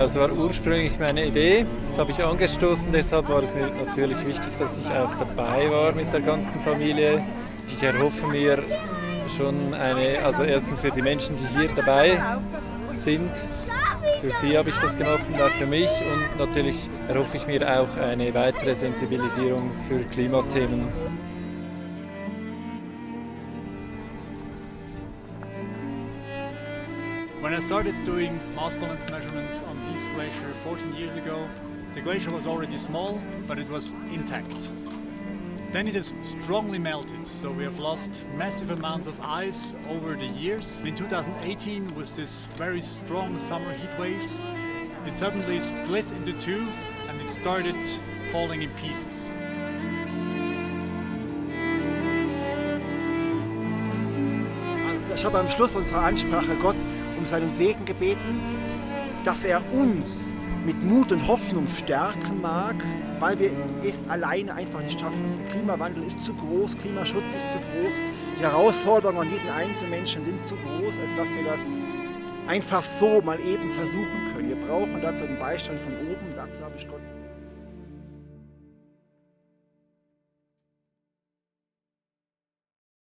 Das war ursprünglich meine Idee. Das habe ich angestoßen, deshalb war es mir natürlich wichtig, dass ich auch dabei war mit der ganzen Familie. Ich erhoffe mir schon eine, also erstens für die Menschen, die hier dabei sind, für sie habe ich das gemacht und auch für mich und natürlich erhoffe ich mir auch eine weitere Sensibilisierung für Klimathemen. When I started doing mass balance measurements on this glacier 14 years ago, the glacier was already small, but it was intact. Then it has strongly melted, so we have lost massive amounts of ice over the years. In 2018, with this very strong summer heat waves, it suddenly split into two and it started falling in pieces. Ich habe am Schluss unserer Ansprache Gott um seinen Segen gebeten, dass er uns mit Mut und Hoffnung stärken mag, weil wir es alleine einfach nicht schaffen. Der Klimawandel ist zu groß, Klimaschutz ist zu groß, die Herausforderungen an jeden einzelnen Menschen sind zu groß, als dass wir das einfach so mal eben versuchen können. Wir brauchen dazu den Beistand von oben, dazu habe ich Gott